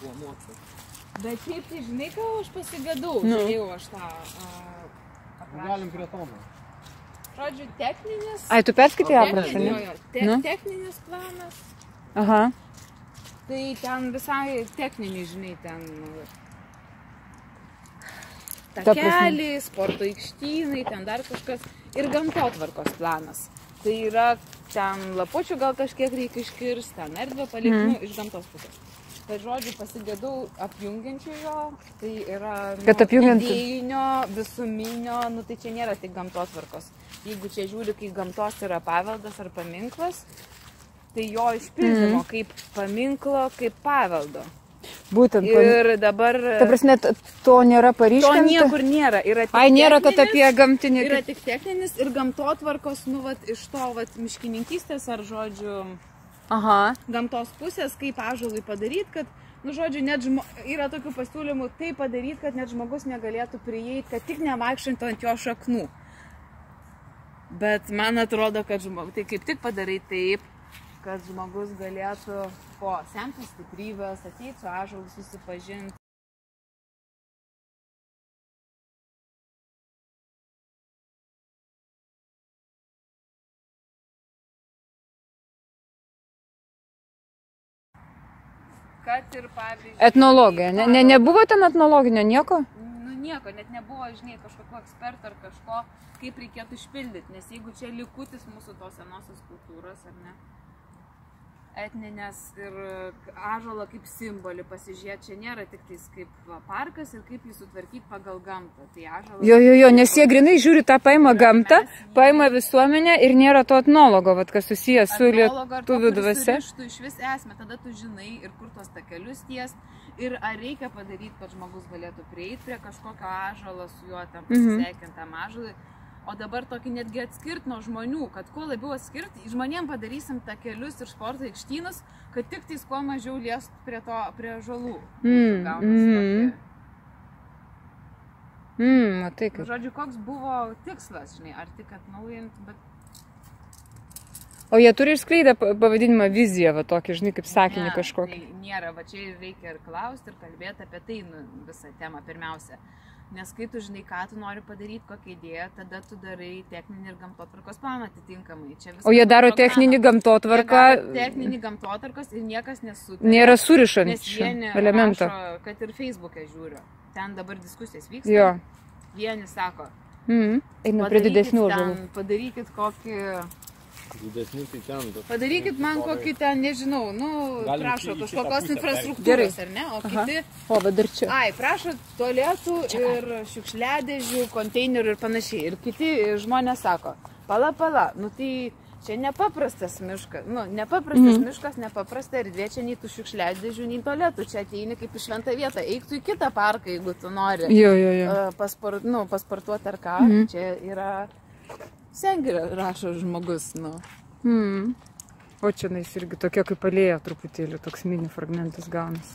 planuoti. Bet šiaip tai žinai, ką aš pasigėdau, Nu. žiūrėjau aš tą. Nu, Galim prie to. nu. Žodžiu, techninis. Ai, tu perskaitai O, aprašą, jo, ne? jo, te, Nu. Techninis planas. Aha. Tai ten visai techniniai, žinai, ten. Takeliai, sporto aikštynai, ten dar kažkas. Ir gamtotvarkos planas. Tai yra ten lapučių gal kažkiek reikia iškirsti, ten erdvę palikti Mhm. nu, iš gamtos pusės. Tai žodžiu, pasigėdau apjungiančiojo, tai yra nu, idėjinio, visuminio, nu tai čia nėra tik gamtotvarkos. Jeigu čia žiūri, kai gamtos yra paveldas ar paminklas, tai jo išpildymo kaip paminklo, kaip paveldo. Būtent. Ir... Dabar Ta prasme, to nėra to paryškinta. niekur nėra. Yra Ai, nėra, kad apie gamtinį. Yra tik techninis ir gamtotvarkos, nu, vat, iš to vat, miškininkystės ar, žodžiu, Aha. gamtos pusės, kaip ažalui padaryti, kad, nu, žodžiu, net žmo... yra tokių pasiūlymų, tai padaryti, kad net žmogus negalėtų prieiti, kad tik nevaikščiantų ant jo šaknų. Bet man atrodo, kad žmogus, tai kaip tik padarai taip, kad žmogus galėtų po semti stiprybės, ateiti su ažalu, susipažinti. Kad ir pavyzdžiui. Etnologija. Ne, ne, nebuvo ten etnologinio nieko? Nu nieko, net nebuvo, žinai, kažkokio eksperto ar kažko, kaip reikėtų išpildyti, nes jeigu čia likutis mūsų tos senosios kultūros, ar ne, etninės ir ažalo kaip simbolį pasižiūrėti, čia nėra tik tais kaip parkas ir kaip jį sutvarkyti pagal gamtą. Tai ažalas... Jo, jo, jo, nes jie grinai žiūri tą paima gamtą, paima visuomenę ir nėra to etnologo, vat, kas susijęs su lietuvių dvasia. Tu iš vis esmė, tada tu žinai ir kur tos takelius ties. Ir ar reikia padaryti, kad žmogus galėtų prieiti prie kažkokio ažalo su juo tam Mhm. pasisveikintam ažalui. O dabar tokį netgi atskirti nuo žmonių, kad kuo labiau atskirti, žmonėm padarysim takelius ir sporto aikštynus, kad tik tais kuo mažiau liest prie to, prie žalų. Mm, mhm. Mm, matai tokie- kaip. Žodžiu, koks buvo tikslas, žinai, ar tik atnaujinti, bet O jie turi išskleidę pa- pavadinimą viziją, va tokį, žinai, kaip sakinį Ne, kažkokį. Tai nėra, va čia reikia ir klausti, ir kalbėti apie tai nu, visą temą pirmiausia. Nes kai tu žinai, ką tu nori padaryti, kokią idėją, tada tu darai techninį ir gamtotvarkos planą atitinkamai. O jie daro techninį gamtotvarką, Techninį gamtotvarkos ir niekas nesutarė. nėra vieni elementų. rašo, kad ir Facebook'e žiūriu. Ten dabar diskusijos vyksta. Jo. Vieni sako, Mm. Eina prie didesnių žalų. Padarykit kokį Didesni tai ten. Padarykit man kokį ten, nežinau, nu, Galim prašo kažkokios pusę infrastruktūros, ar ne? O Aha. kiti, O, bet dar čia. ai, prašo tualetų ir šiukšliadėžių, konteinerių ir panašiai. Ir kiti žmonės sako, pala, pala, nu tai čia nepaprastas miškas, nu, nepaprastas Mhm. miškas, nepaprasta erdvė, čia nei tų šiukšliadėžių, nei tualetų, čia ateini kaip į šventą vietą, eik tu į kitą parką, jeigu tu nori. Jo, jo, jo. Paspor, nu, pasportuoti ar ką, Mhm. čia yra sengirė, rašo žmogus, nu. Mm. O čia nais irgi tokia kaip alėja truputėlį, toks mini fragmentas gaunas.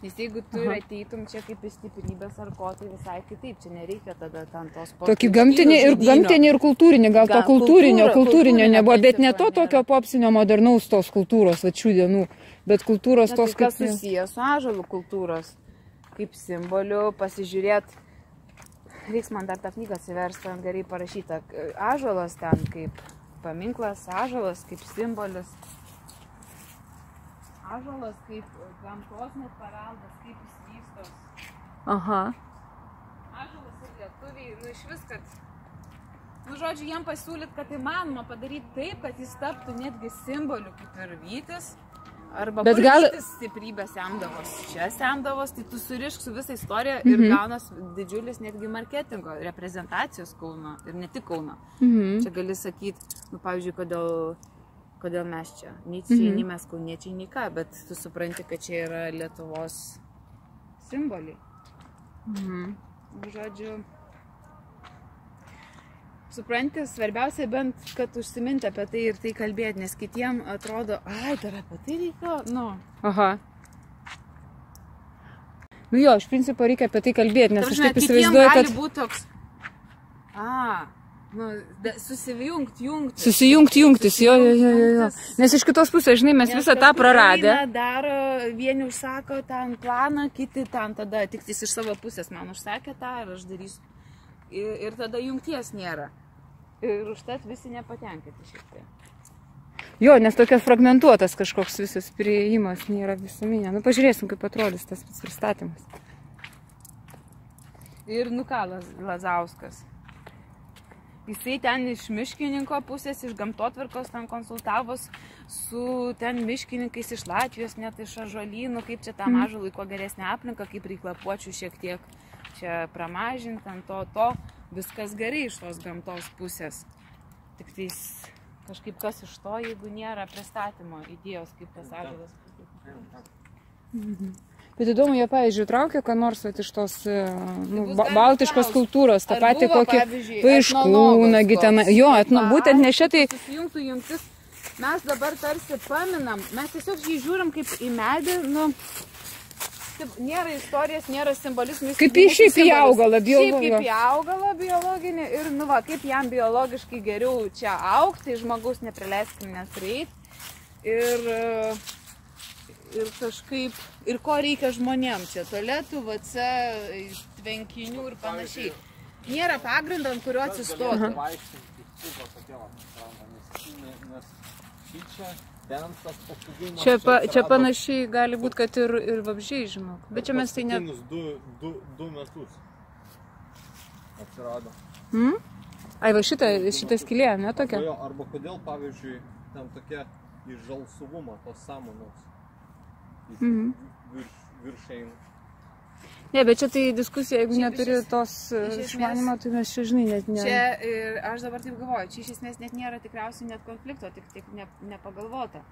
Nes jeigu tu Aha. ir ateitum čia kaip į stiprybės ar ko, tai visai kitaip, čia nereikia tada ten tos Tokį gamtinį ir, gamtinį ir kultūrinį, gal to kultūrinio, kultūra- kultūrinio nebuvo, bet ne to tokio popsinio modernaus tos kultūros, va šių dienų, bet kultūros tos, tos, kas kad... susijęs su ažalų kultūros, kaip simboliu, pasižiūrėt. Reiks man dar tą knygą atsiversti, ten gerai parašyta. Ažalas ten kaip paminklas, ažalas kaip simbolis. Ažalas kaip gamtos net paveldas, kaip jis vystos. Aha. Ažalas ir lietuviai, nu iš vis, kad, nu žodžiu, jiem pasiūlyt, kad įmanoma padaryti taip, kad jis taptų netgi simboliu kaip ir vytis. Arba Bet gal- stiprybę semdavos. Čia semdavos, tai tu surišk su visą istoriją ir Mhm. gaunas didžiulis netgi marketingo, reprezentacijos Kauno ir ne tik Kauno. Mhm. Čia gali sakyti, nu pavyzdžiui, kodėl, kodėl mes čia. Nei čia, Mhm. nei mes kauniečiai, nei ką, bet tu supranti, kad čia yra Lietuvos simboliai. Mhm. Nu, Žodžiu, supranti, svarbiausia bent, kad užsiminti apie tai ir tai kalbėti, nes kitiem atrodo, ai, dar apie tai reikia, nu. Aha. Nu jo, iš principo reikia apie tai kalbėti, nes Ta aš taip įsivaizduoju, gali kad... būti toks, a, Nu, da- susijungt, jungti. Susijungti jungtis, jo, jo, jo, jo. Nes iš kitos pusės, žinai, mes visą tą praradę. Daro, vieni užsako ten planą, kiti ten tada tik tais iš savo pusės man užsakė tą ir aš darysiu. Ir, ir tada jungties nėra. Ir užtat visi nepatenkinti šiek tiek. Jo, nes tokias fragmentuotas kažkoks visas prieimas nėra visuminė. Nu, pažiūrėsim, kaip atrodys tas pristatymas. Ir nu ką, Laz- Lazauskas. Jisai ten iš miškininko pusės, iš gamtotvarkos ten konsultavos su ten miškininkais iš Latvijos, net iš ažolynų, kaip čia tam ažolui kuo geresnė aplinka, kaip reiklapuočių šiek tiek čia pramažinti, ant to, to, viskas gerai iš tos gamtos pusės. Tik tais kažkaip kas iš to, jeigu nėra pristatymo idėjos, kaip tas ažolas. Bet įdomu, jie, pavyzdžiui, traukia, ką nors vat, iš tos e, nu, bus ba baltiškos kultūros, tą patį kokį pavyzdžiui, vaiškūną, gitana. etnologas Jo, etno, būtent ne šitai. susijungtų jungtis. Mes dabar tarsi paminam, mes tiesiog jį žiūrim kaip į medį, nu, nėra istorijos, nėra simbolizmų. Kaip į- šiaip į augalą, biologo- kaip į augalą biologinį ir, nu, va, kaip jam biologiškai geriau čia aukti, žmogaus neprileiskim nesueit. Ir, e, ir kažkaip, ir ko reikia žmonėms čia, tualetų, VC, tvenkinių ir panašiai. Nėra pagrindo, ant kurio atsistotų. Nes, ne- nes Čia, pa, čia panašiai gali būti, kad ir, ir vabžiai, žinok. Bet čia mes tai ne... Du, du, du metus atsirado. Hmm? Ai, va šitą, šitą skylę, ne tokia? Jo, arba kodėl, pavyzdžiui, ten tokia iš žalsuvumo tos samonos. Mhm. Virš, virš eina. Ne, bet čia tai diskusija, jeigu Šiaip neturi iš tos esmės- išmanimo, tai mes čia, žinai, net ne... Čia ir aš dabar taip galvoju, čia iš esmės net nėra tikriausiai net konflikto, tik, tik ne, nepagalvota.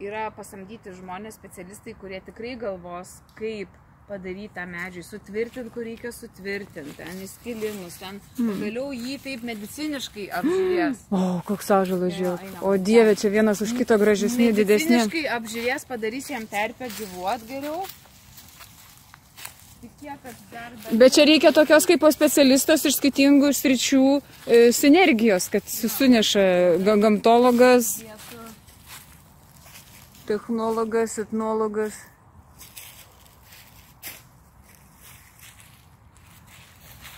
Yra pasamdyti žmonės, specialistai, kurie tikrai galvos, kaip padaryti tą medžiui, sutvirtinti, kur reikia sutvirtinti, ten įskilimus, ten pagaliau jį taip mediciniškai apžiūrės. O, koks ažalas žiūrėk. O dieve, čia vienas už kito gražesni, didesni. Mediciniškai apžiūrės, padarys jam terpę gyvuot geriau. Tik tiek, kad dar... be- Bet čia reikia tokios kaip specialistos iš skirtingų sričių e, sinergijos, kad su- suneša ga- gamtologas, technologas, etnologas.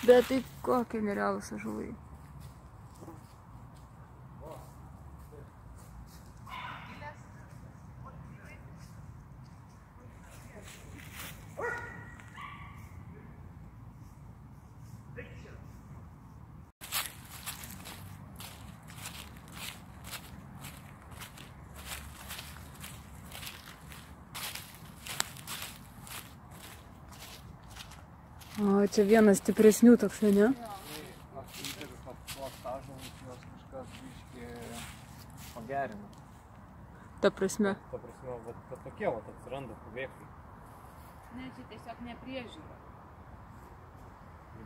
Bet tai kokie nerealūs ažalai. O, čia vienas stipresnių toks, ne? Pagerina. Ta prasme. Ta prasme, vat, kad tokie vat atsiranda paveikai. Ne, čia tiesiog nepriežiūra.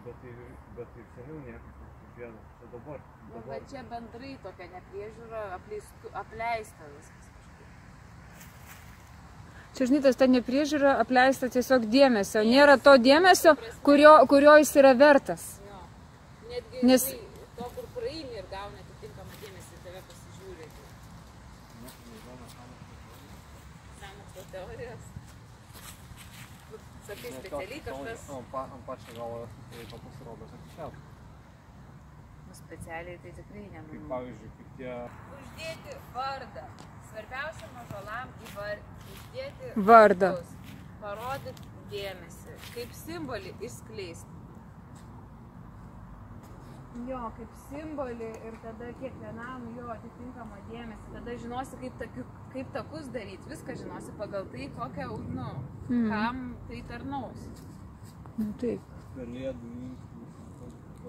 Bet tai, bet tai seniau niekas nesužėdo. Tai dabar. Nu, dabar. bet čia bendrai tokia nepriežiūra, apleista viskas. Čia, žinai, tas ta nepriežiūra apleista tiesiog dėmesio. Nėra to dėmesio, kurio, kurio jis yra vertas. Jo. Netgi Nes- Nes... to, kur praeini ir gauni atitinkamą dėmesį, tave pasižiūri. Sąmokslo teorijos. Sakai, specialiai kažkas. Ant pa, ant pačio galo tai to pasirodo, kad čia. Nu, specialiai tai tikrai Kaip nemanau. pavyzdžiui, kaip tie Uždėti vardą. Svarbiausia mažolam. Uždėti Vardą. Parodyti dėmesį. Kaip simbolį išskleisti. Jo, kaip simbolį ir tada kiekvienam jo atitinkamą dėmesį. Tada žinosi, kaip, takiu, kaip takus daryti. Viską žinosi pagal tai, kokią, nu, Mhm. kam tai tarnaus. Nu, taip. pelėdų.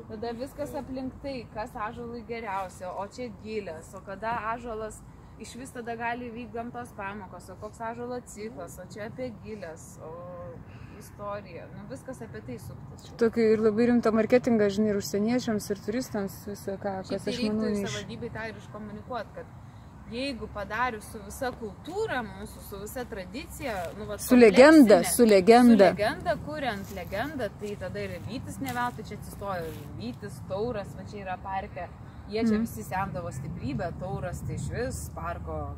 Tada viskas aplink tai, kas ažalui geriausia, o čia gilės, o kada ažalas iš vis tada gali vykti gamtos pamokos, o koks ažalo ciklas, o čia apie gilės, o istorija, nu viskas apie tai suktas. Tokį ir labai rimtą marketingą, žinai, ir užsieniečiams, ir turistams, visą ką, kas tai aš manau, ne iš... savivaldybei tą ir iškomunikuoti, kad jeigu padarius su visa kultūra mūsų, su visa tradicija, nu, va, Su legenda, su legenda. Su legenda, kuriant legendą, tai tada ir Vytis ne veltui čia atsistojo, ir Vytis, Tauras, va čia yra parke. Jie čia Mhm. visi semdavo stiprybę, Tauras tai iš vis parko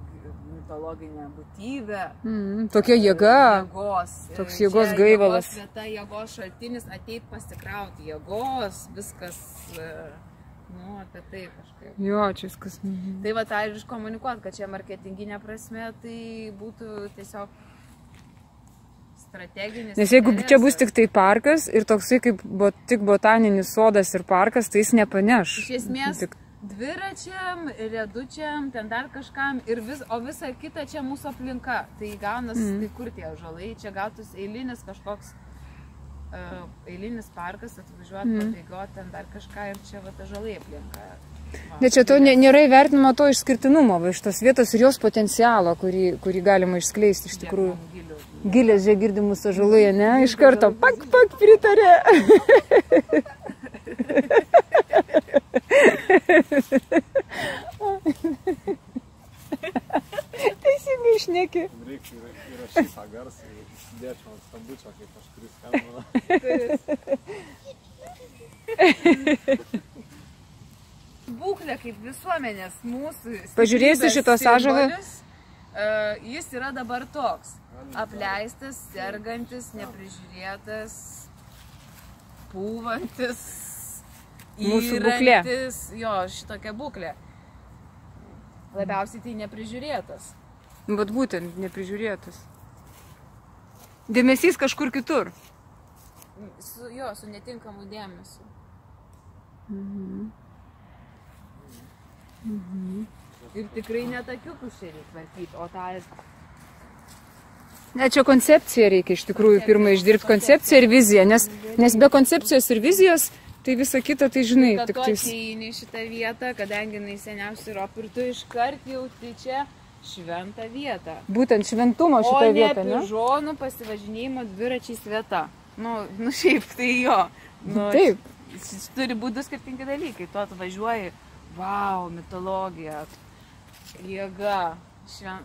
mitologinė būtybė. Mm, tokia jėga. Jėgos. Toks Čia jėgos gaivalas. Jėgos vieta, jėgos šaltinis, ateit pasikrauti jėgos, viskas, e, nu, apie tai kažkaip. Jo, čia viskas. mhm. Tai va, tą ir iškomunikuot, kad čia marketinginė prasme, tai būtų tiesiog strateginis. Nes jeigu čia bus interesas. tik tai parkas ir toksai kaip bo, tik botaninis sodas ir parkas, tai jis nepaneš. Iš esmės, Tik, dviračiam, redučiam, ten dar kažkam, ir vis, o visa kita čia mūsų aplinka. Tai gaunas, mm. tai kur tie žalai, čia gautus eilinis kažkoks uh, eilinis parkas, atvažiuoti, Mhm. mm. pabėgoti, ten dar kažką ir čia va ta žalai aplinka. Ne, čia to nėra įvertinimo to išskirtinumo, iš tos vietos ir jos potencialo, kurį, kurį galima išskleisti iš tikrųjų. Mum gilių. Gilės čia girdi mūsų žaluje, ne? Iš karto pak, pak pritarė. Teisingai išneki. Reikia įra- įrašyti tą garsą ir įsidėčiau ant skambučio, kaip aš kuris skambina. būklė kaip visuomenės mūsų. Pažiūrėsi šitos ąžuolo? E, Jis yra dabar toks. Apleistas, sergantis, neprižiūrėtas, pūvantis. Yrantis, Jo, šitokia būklė. Labiausiai tai neprižiūrėtas. Vat būtent, neprižiūrėtas. Dėmesys kažkur kitur. Su, jo, su netinkamu dėmesiu. Ir tikrai netakiukus čia reikia tvarkyti, o tą Ne, čia koncepcija reikia iš tikrųjų pirmą išdirbti koncepciją ir viziją, nes, nes be koncepcijos ir vizijos, tai visa kita, tai žinai, kad tik tu tais. ateini į šitą vietą, kadangi jinai seniausiai Europų ir tu iškart jauti čia šventą vietą. Būtent šventumo O šitą ne vietą, ne? pižonų pasivažinėjimo dviračiais vieta. Nu, nu šiaip tai jo. Nu, Taip. šis Turi būti du skirtingi dalykai. Tu atvažiuoji, wow, mitologija, jėga, šven...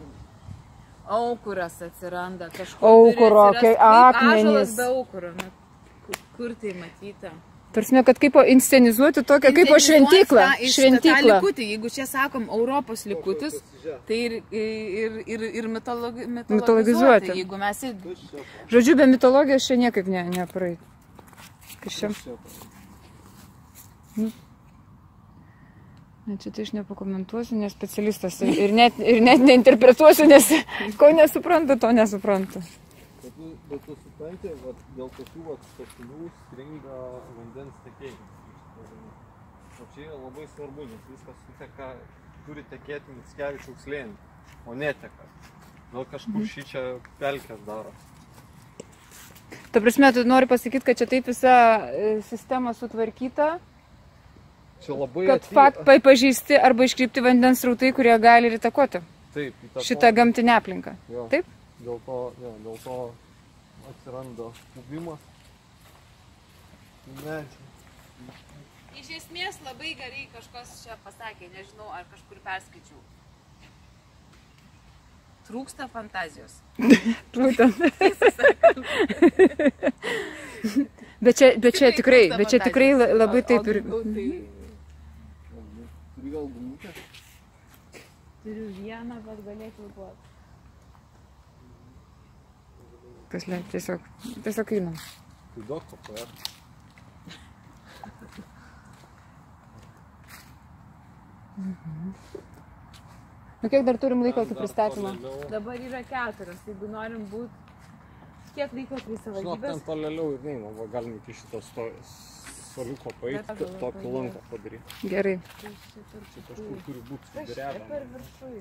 aukuras atsiranda kažkur. Aukuro, kai Kaip akmenys. be aukuro. Nu, kur- kur tai matyta? Tarsi, kad kaip inscenizuoti tokią, kaip po šventyklą. Šventyklą. likutį, jeigu čia sakom Europos likutis, tai ir, ir, ir, ir mitologi, Mitologizuoti. mitologizuoti. Jeigu mes į... Žodžiu, be mitologijos čia niekaip ne, nepraeit. Kas čia? Ne, čia tai aš nepakomentuosiu, nes specialistas ir net, ir net neinterpretuosiu, nes ko nesuprantu, to nesuprantu. Bet bet tu supranti, vat, dėl tokių vat, statinių stringa vandens tekėjimas. O čia yra labai svarbu, nes viskas suteka, turi tekėti Mickevičiaus slėnį, o neteka. Gal kažkur šį čia pelkės daro. Ta prasme, tu nori pasakyti, kad čia taip visa e, sistema sutvarkyta, Čia labai kad aty- fakt pažįsti arba iškreipti vandens rautai, kurie gali ir įtakoti Taip, įtakoja. šitą gamtinę aplinką. Jo. Taip? Dėl to, jo, dėl to atsiranda pubimas. Medžiai. Iš esmės labai gerai kažkas čia pasakė, nežinau, ar kažkur perskaičiau. Trūksta fantazijos. Būtent. bet čia, bet čia Tikrai bet čia tikrai labai taip ir... o- o tai Turi gal gumutę? Turiu vieną, bet galėčiau duoti. Kas le, tiesiog, tiesiog einam. Tai duok papair. Nu kiek dar turim laiko iki pristatymo? Dabar yra keturios, jeigu norim būti. Kiek laiko prie Žinok, ten savivaldybės? tolėliau ir neina, va, galim iki šito sto- suoliuko Bet pagal- tokį lanką padaryti. Gerai. Čia kažkur turi būti sudrėbę. per viršui?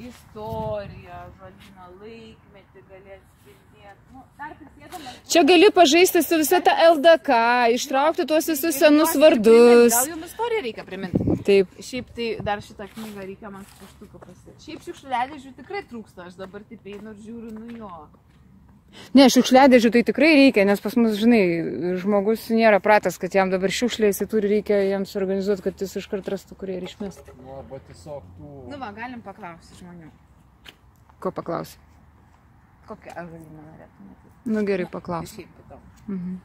Istorija, žodžiną laikmetį gali atspindėti. Nu, dar prisėdamas. Čia gali pažaisti su visa ta LDK, ištraukti tuos visus senus vardus. Gal jums istoriją reikia priminti? Taip. Šiaip tai dar šitą knygą reikia man su paštuku pasirinkti. Šiaip šiukšliadėžių tikrai trūksta, aš dabar taip einu ir žiūriu, nu jo. Ne, šiukšliadėžių tai tikrai reikia, nes pas mus, žinai, žmogus nėra pratas, kad jam dabar šiukšlė, jisai turi reikia jiems organizuoti, kad jis iškart rastų, kurie ir išmest. Nu, arba tiesiog tų... Nu, va, galim paklausti žmonių. Ko paklausi? Kokią ažalyną norėtumėte? Nu gerai, paklausi. Šiaip įdomu. Mhm.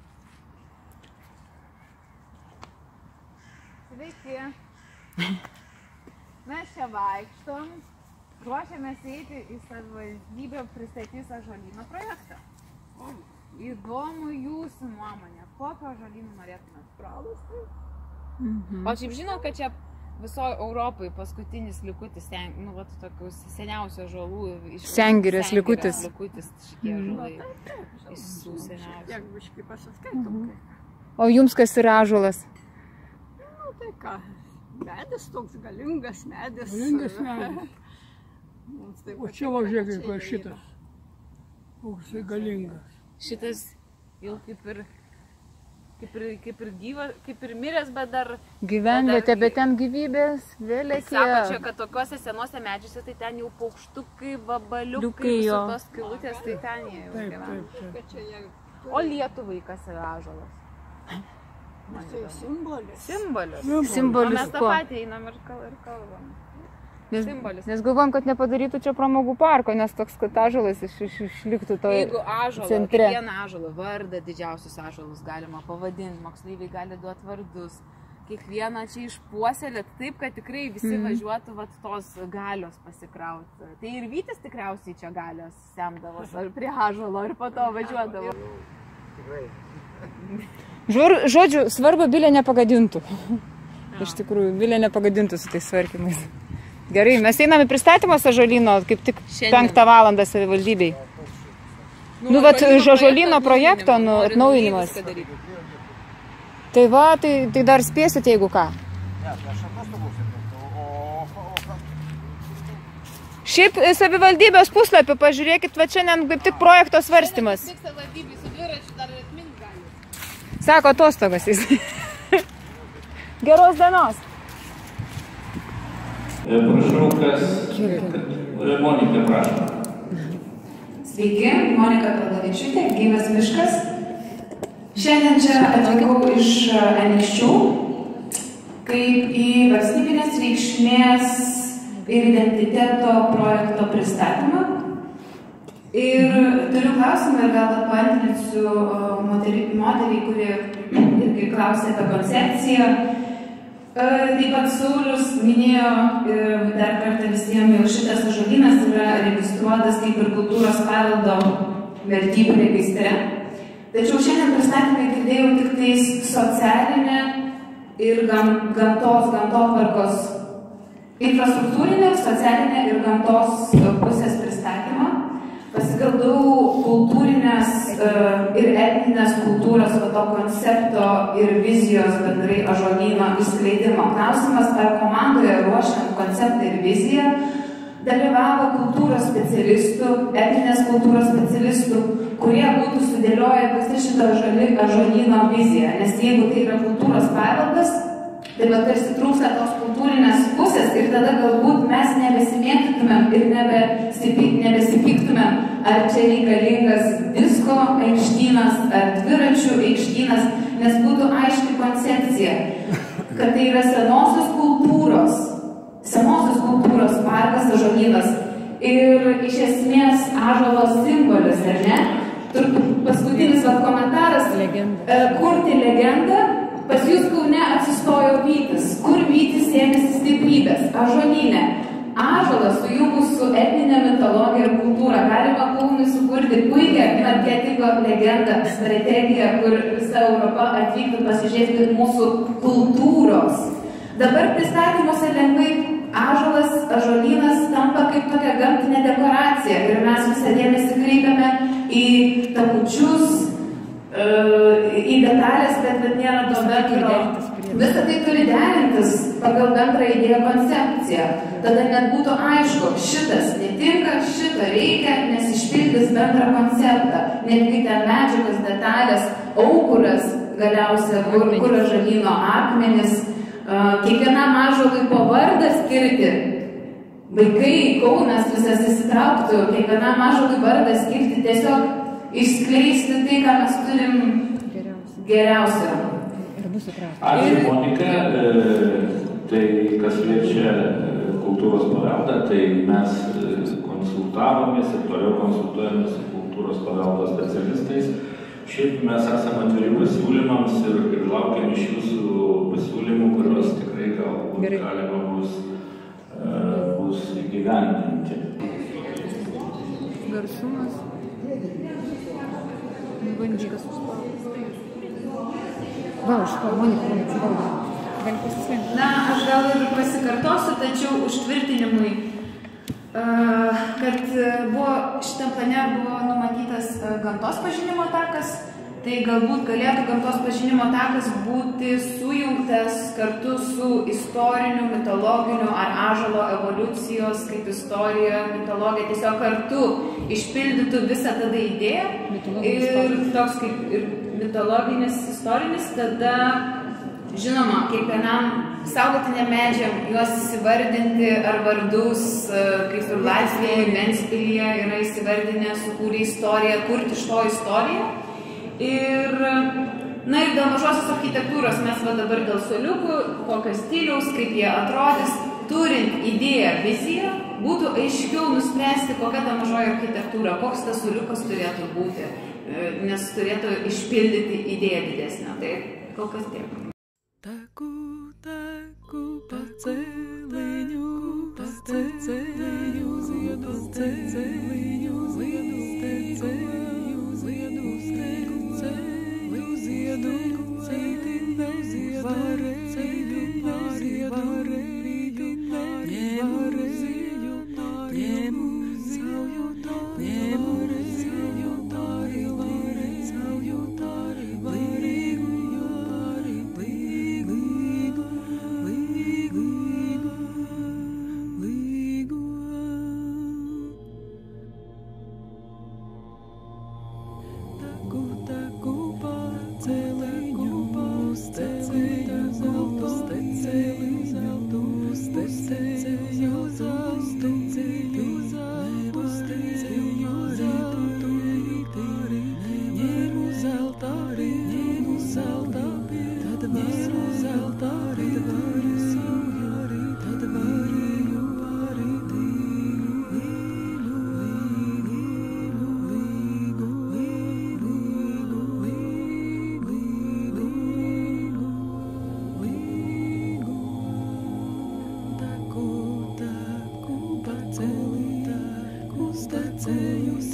Sveiki. Mes čia vaikštom. Ruošiamės eiti į savivaldybę pristatys ažalyno projektą. Įdomu jūsų nuomonė. Kokio ažalyno norėtumėt? Pralastai? Mhm. O šiaip žinot, kad čia visoje Europoje paskutinis likutis, ten, nu, va, tokius seniausių žalų. Iš Sengirės likutis. Likutis šitie žalai. Visų seniausių. Jak biškai pasiskaitom. Mhm. O jums kas yra ažuolas? Nu tai ką, medis toks galingas medis. Galingas medis. O čia va žiūrėk, yra. šitas. Koks galingas. Šitas jau kaip ir, kaip ir, kaip ir gyva, kaip ir miręs, bet dar Gyvenvietė, bet ten gyvybės vėl Sako čia, kad tokiuose senuose medžiuose tai ten jau paukštukai, vabaliukai, tos kilutės, tai ten jie jau Taip, gyvena. O Lietuvai kas yra ažalas? tai simbolis. Simbolis. O Simbolis mes tą patį einam ir kalbam. Nes, simbolis. nes galvom, kad nepadarytų čia pramogų parko, nes toks, kad ažalas iš, iš, išliktų to Jeigu ažalo, centre. vieną ažalo vardą, didžiausius ažalus galima pavadinti, moksleiviai gali duoti vardus. Kiekvieną čia išpuoselėt taip, kad tikrai visi mm. važiuotų vat, tos galios pasikrauti. Tai ir Vytis tikriausiai čia galios semdavos, ar prie ažalo, ir po to važiuodavo. Žur, žodžiu, svarbu, bilė nepagadintų. Iš tikrųjų, bilė nepagadintų su tais svarkymais. Gerai, mes einame pristatymą sažolino, kaip tik Šiandien. penktą valandą savivaldybei. Nu, vat, žažolyno projekto, nu, atnaujinimas. Tai va, tai, tai dar spėsit, jeigu ką. Ne, tai aš o, Šiaip e, savivaldybės puslapį pažiūrėkit, va šiandien kaip tik projekto svarstymas. Tik savivaldybei su dviračiu dar ir atmint gali. Sako atostogas jis. Geros dienos. E, Prašau, kas. E, Monika, prašau. Sveiki, Monika Palavičiūtė, gyvas miškas. Šiandien čia atvykau iš e, Anykščių kaip į valstybinės reikšmės ir identiteto projekto pristatymą. Ir turiu klausimą ir gal moteriai, moteriai, kuri irgi klausė apie koncepciją. E, Taip pat Saulis minėjo e, dar kartą visiems, jau šitas žodynas yra registruotas kaip ir kultūros paveldo vertybių registre. Tačiau šiandien pristatymai girdėjau tik tais socialinę ir gam, gamtos, gamtotvarkos infrastruktūrinę, socialinę ir gamtos pusės. Pasigaldau kultūrinės e, ir etninės kultūros va, to koncepto ir vizijos bendrai ažolyno išskleidimo. Klausimas, ar komandoje ruošiant konceptą ir viziją dalyvavo kultūros specialistų, etninės kultūros specialistų, kurie būtų sudėlioję visą šitą ažolyno viziją. Nes jeigu tai yra kultūros paveldas, Tai va tarsi trūksta tos kultūrinės pusės ir tada galbūt mes nebesimėtytumėm ir nebesipik, nebesipiktumėm, ar čia reikalingas disko aikštynas, ar dviračių aikštynas, nes būtų aiški koncepcija, kad tai yra senosios kultūros, senosios kultūros parkas ažolynas ir iš esmės ažalo simbolis, ar ne? Turbūt paskutinis va, komentaras. Legenda. E, Kurti legendą Atsistojo Vytis. Kur Vytis ėmėsi stiprybės? Ažolinė. Ažalas sujungus su etninė mitologija ir kultūra. Galima Kaunui sukurti puikią marketingo legendą, strategiją, kur visa Europa atvyktų pasižiūrėti mūsų kultūros. Dabar pristatymuose lengvai ažalas, ažolynas tampa kaip tokia gamtinė dekoracija ir mes visą dėmesį kreipiame į takučius, e, į detalės, bet, bet nėra to bendro. Visą tai turi derintis pagal bendrą idėją koncepciją. Tada net būtų aišku, šitas netinka, šito reikia, nes išpildys bendrą konceptą. Netgi ten medžiagas, detalės, aukuras galiausia, kur, kur žalyno akmenis, kiekvienam mažolui po vardą skirti. Vaikai, Kaunas visas įsitrauktų, kiekvienam mažolui vardą skirti tiesiog išskleisti tai, ką mes turim geriausio. Ir bus suprasta. Ačiū, Monika. E, Tai, kas liečia e, kultūros paveldą, tai mes e, konsultavomės ir toliau konsultuojamės su kultūros paveldo specialistais. Šiaip mes esame atviri pasiūlymams ir, ir laukiam iš jūsų pasiūlymų, kuriuos tikrai galbūt Gerai. galima bus, bus įgyvendinti. Garsumas. Bandykas. Va, aš ko, Monika, valda. Gali pasislinkti. Na, aš gal ir pasikartosiu, tačiau užtvirtinimui, e, kad e, buvo, šitam plane buvo numatytas e, gamtos pažinimo takas, tai galbūt galėtų gamtos pažinimo takas būti sujungtas kartu su istoriniu, mitologiniu ar ažalo evoliucijos kaip istorija, mitologija, tiesiog kartu išpildytų visą tada idėją ir toks kaip ir mitologinis, istorinis, tada Žinoma, kiekvienam saugotiniam medžiam juos įsivardinti ar vardus, e, kaip ir Latvijoje, Menspilyje yra įsivardinę, sukūrė istoriją, kurti iš to istoriją. Ir, na ir dėl mažosios architektūros mes va dabar dėl soliukų, kokio stiliaus, kaip jie atrodys, turint idėją, viziją, būtų aiškiau nuspręsti, kokia ta mažoji architektūra, koks tas soliukas turėtų būti, E, nes turėtų išpildyti idėją didesnę. Tai kol kas tiek. Taku, taku, taku.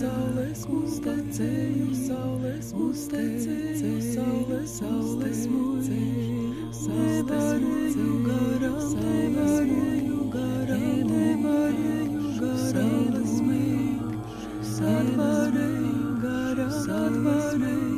saules uztecēju, saules uztecēju, saules, saules mūcēju, nevarēju garām, nevarēju garām, nevarēju garām, saules mīt, sadvarēju garām, sadvarēju.